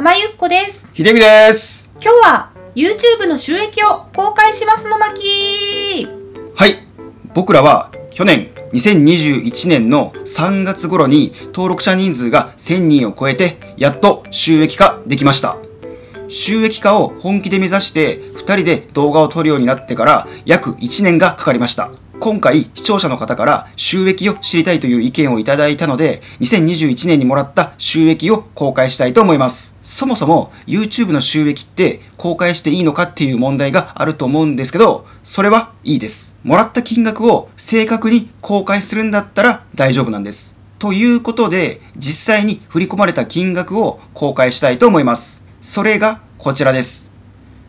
浜ゆっこです。秀樹です。今日は YouTube の収益を公開しますの巻はい。僕らは去年2021年の3月頃に登録者人数が1000人を超えてやっと収益化できました。収益化を本気で目指して2人で動画を撮るようになってから約1年がかかりました。今回視聴者の方から収益を知りたいという意見をいただいたので2021年にもらった収益を公開したいと思います。そもそも YouTube の収益って公開していいのかっていう問題があると思うんですけど、それはいいです。もらった金額を正確に公開するんだったら大丈夫なんです。ということで、実際に振り込まれた金額を公開したいと思います。それがこちらです。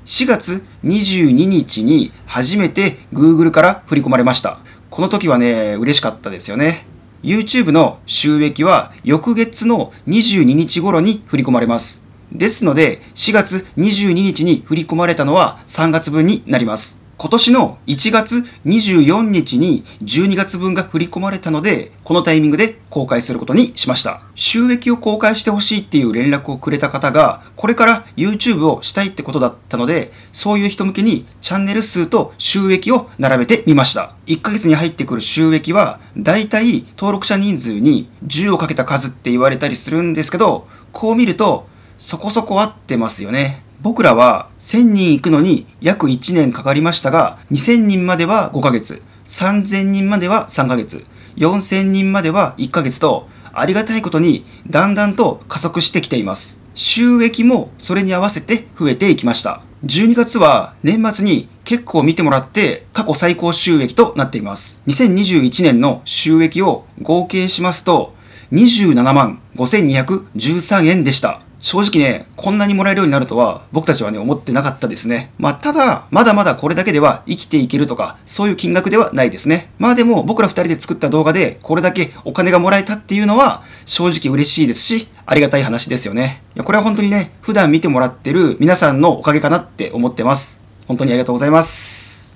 4月22日に初めて Google から振り込まれました。この時はね、嬉しかったですよね。YouTube の収益は翌月の22日頃に振り込まれます。ですので、4月22日に振り込まれたのは3月分になります。今年の1月24日に12月分が振り込まれたので、このタイミングで公開することにしました。収益を公開してほしいっていう連絡をくれた方が、これから YouTube をしたいってことだったので、そういう人向けにチャンネル数と収益を並べてみました。1ヶ月に入ってくる収益は、だいたい登録者人数に10をかけた数って言われたりするんですけど、こう見ると、そこそこ合ってますよね。僕らは1000人行くのに約1年かかりましたが、2000人までは5ヶ月、3000人までは3ヶ月、4000人までは1ヶ月と、ありがたいことにだんだんと加速してきています。収益もそれに合わせて増えていきました。12月は年末に結構見てもらって過去最高収益となっています。2021年の収益を合計しますと27万5213円でした。正直ね、こんなにもらえるようになるとは僕たちはね、思ってなかったですね。まあ、ただ、まだまだこれだけでは生きていけるとか、そういう金額ではないですね。まあでも、僕ら二人で作った動画で、これだけお金がもらえたっていうのは、正直嬉しいですし、ありがたい話ですよね。いや、これは本当にね、普段見てもらってる皆さんのおかげかなって思ってます。本当にありがとうございます。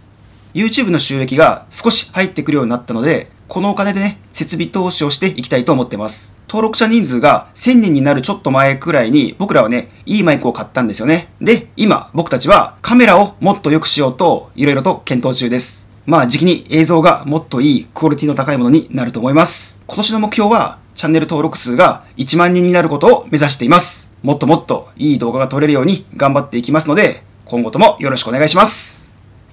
YouTube の収益が少し入ってくるようになったので、このお金でね、設備投資をしていきたいと思ってます。登録者人数が1000人になるちょっと前くらいに僕らはね、いいマイクを買ったんですよね。で、今僕たちはカメラをもっと良くしようといろいろと検討中です。まあ時期に映像がもっといいクオリティの高いものになると思います。今年の目標はチャンネル登録数が1万人になることを目指しています。もっともっといい動画が撮れるように頑張っていきますので、今後ともよろしくお願いします。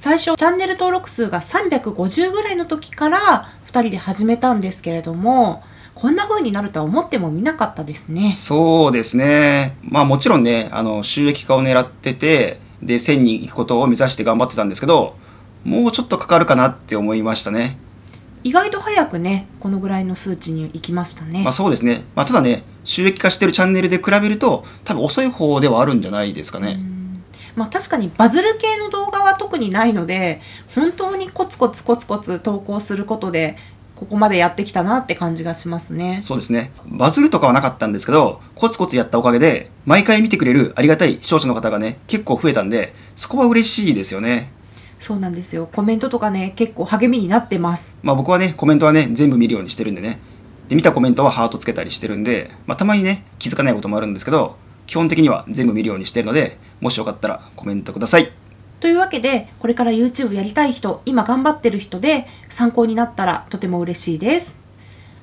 最初チャンネル登録数が350ぐらいの時から2人で始めたんですけれども、こんな風になるとは思ってもみなかったですね。そうですね。まあもちろんね、あの、収益化を狙ってて、で、1000人行くことを目指して頑張ってたんですけど、もうちょっとかかるかなって思いましたね。意外と早くね、このぐらいの数値に行きましたね。まあそうですね。まあただね、収益化してるチャンネルで比べると、多分遅い方ではあるんじゃないですかね。うんまあ確かにバズる系の動画は特にないので本当にコツコツコツコツ投稿することでここまでやってきたなって感じがしますねそうですね。バズるとかはなかったんですけど、コツコツやったおかげで、毎回見てくれるありがたい視聴者の方がね、結構増えたんで、そこは嬉しいですよね。そうなんですよコメントとかね結構励みになってますまあ僕はね、コメントはね、全部見るようにしてるんでね。で、見たコメントはハートつけたりしてるんで、まあたまにね、気づかないこともあるんですけど、基本的には全部見るようにしてるので、もしよかったらコメントください。というわけでこれから YouTube やりたい人今頑張ってる人で参考になったらとても嬉しいです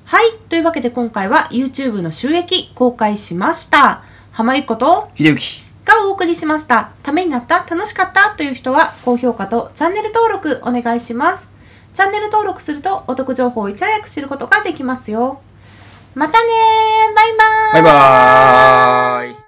はいというわけで今回は YouTube の収益公開しました浜ゆっこと秀幸。がお送りしました。ためになった楽しかったという人は高評価とチャンネル登録お願いします。チャンネル登録するとお得情報をいち早く知ることができますよ。またねーバイバーイバイバーイ。